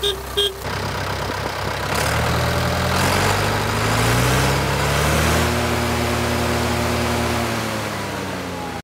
Beep, beep.